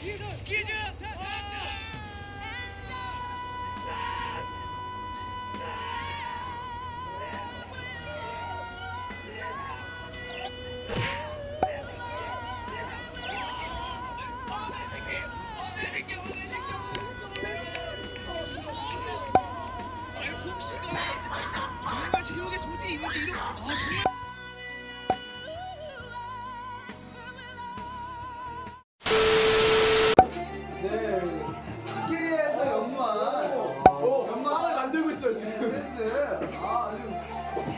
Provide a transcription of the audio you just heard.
스키즈 정말 제육의 소질이 있는지 이런 아 정말 지금. 댄스. 아, 아.